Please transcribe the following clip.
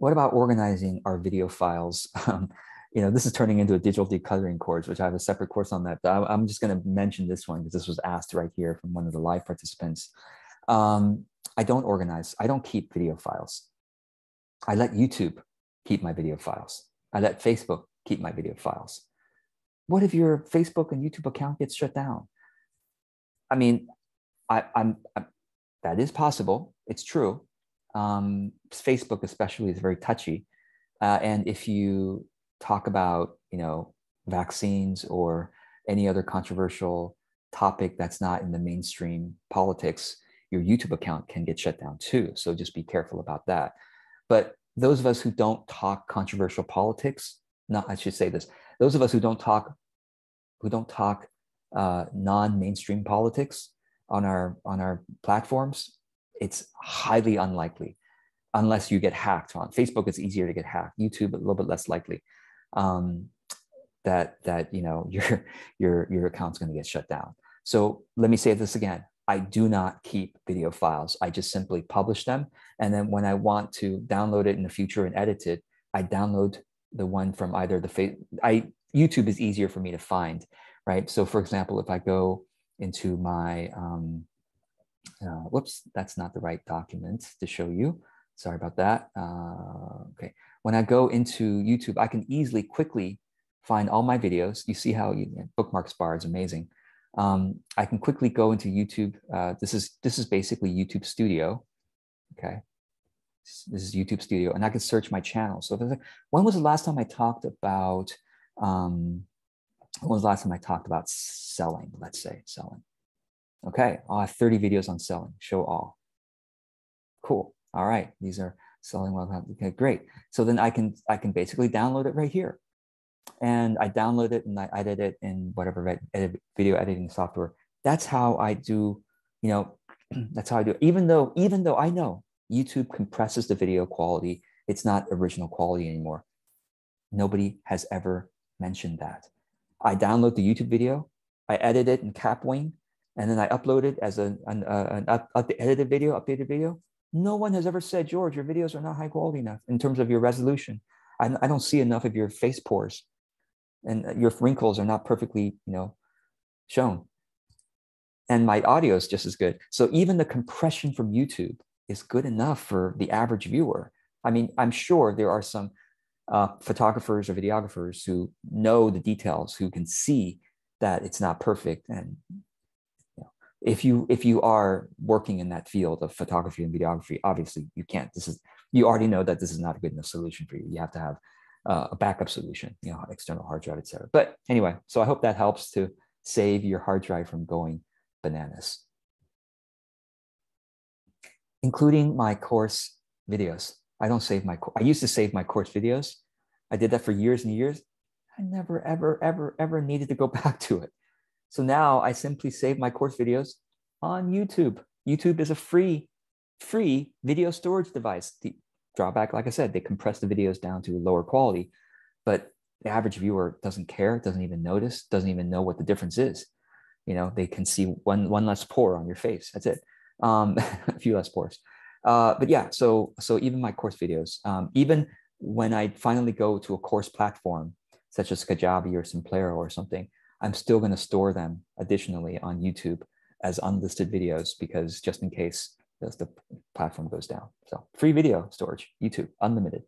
what about organizing our video files? Um, you know, this is turning into a digital decluttering course, which I have a separate course on that. I'm just going to mention this one because this was asked right here from one of the live participants. Um, I don't organize. I don't keep video files. I let YouTube keep my video files. I let Facebook keep my video files. What if your Facebook and YouTube account gets shut down? I mean, I, am that is possible. It's true. Um, Facebook, especially, is very touchy. Uh, and if you talk about, you know, vaccines or any other controversial topic that's not in the mainstream politics, your YouTube account can get shut down too. So just be careful about that. But those of us who don't talk controversial politics, not I should say this, those of us who don't talk, who don't talk uh, non-mainstream politics on our on our platforms, it's highly unlikely, unless you get hacked on Facebook. It's easier to get hacked. YouTube a little bit less likely. Um, that that you know your your your account's going to get shut down. So let me say this again. I do not keep video files. I just simply publish them. And then when I want to download it in the future and edit it, I download the one from either the face. I YouTube is easier for me to find, right? So for example, if I go into my, um, uh, whoops, that's not the right document to show you. Sorry about that. Uh, okay, when I go into YouTube, I can easily, quickly find all my videos. You see how you, bookmarks bar is amazing um, I can quickly go into YouTube. Uh, this is this is basically YouTube Studio. Okay, this is YouTube Studio, and I can search my channel. So like, when was the last time I talked about? Um, when was the last time I talked about selling? Let's say selling. Okay, I'll have 30 videos on selling. Show all. Cool. All right, these are selling well. Okay, great. So then I can I can basically download it right here and I download it and I edit it in whatever edit, video editing software. That's how I do, you know, that's how I do it. Even though, even though I know YouTube compresses the video quality, it's not original quality anymore. Nobody has ever mentioned that. I download the YouTube video, I edit it in Kapwing, and then I upload it as a, an, uh, an up, up, edited video, updated video. No one has ever said, George, your videos are not high quality enough in terms of your resolution. I, I don't see enough of your face pores and your wrinkles are not perfectly, you know, shown. And my audio is just as good. So even the compression from YouTube is good enough for the average viewer. I mean, I'm sure there are some uh, photographers or videographers who know the details, who can see that it's not perfect. And if you if you are working in that field of photography and videography, obviously you can't. This is you already know that this is not a good enough solution for you. You have to have uh, a backup solution, you know, external hard drive, etc. But anyway, so I hope that helps to save your hard drive from going bananas. Including my course videos. I don't save my, I used to save my course videos. I did that for years and years. I never, ever, ever, ever needed to go back to it. So now I simply save my course videos on YouTube. YouTube is a free, free video storage device. The drawback, like I said, they compress the videos down to lower quality, but the average viewer doesn't care, doesn't even notice, doesn't even know what the difference is. You know, they can see one one less pore on your face. That's it. Um, a few less pores. Uh, but yeah, so so even my course videos, um, even when I finally go to a course platform such as Kajabi or Simplero or something, I'm still going to store them additionally on YouTube as unlisted videos because just in case the platform goes down. So free video storage, YouTube, unlimited.